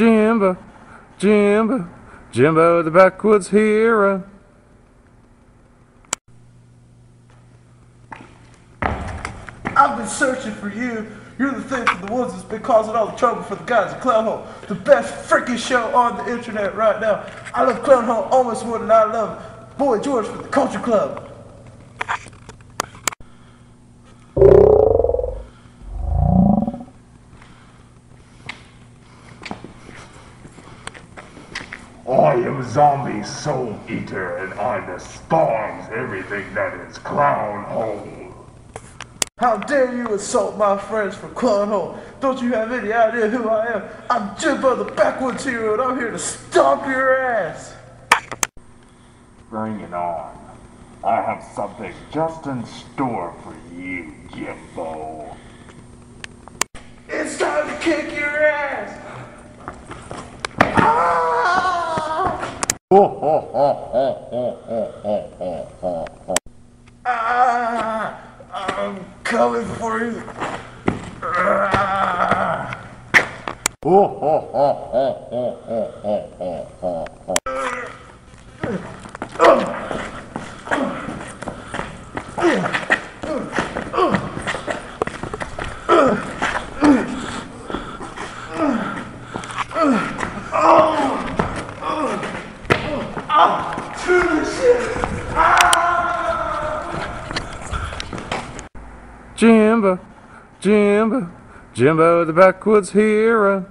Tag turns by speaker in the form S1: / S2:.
S1: Jimbo, Jimbo, Jimbo the backwoods hero.
S2: I've been searching for you. You're the thing from the woods that's been causing all the trouble for the guys at Clown Hole. The best freaking show on the internet right now. I love Clown Hole almost more than I love Boy George from the Culture Club.
S3: I am Zombie Soul Eater, and I despise everything that is Clown Hole.
S2: How dare you insult my friends from Clown Hole? Don't you have any idea who I am? I'm Jimbo the Backwoods Hero, and I'm here to stomp your ass.
S3: Bring it on. I have something just in store for you, Jimbo.
S2: It's time to kick your ass. ah, I'm coming for you. Ah.
S1: Jimbo, Jimbo, Jimbo the backwoods hero.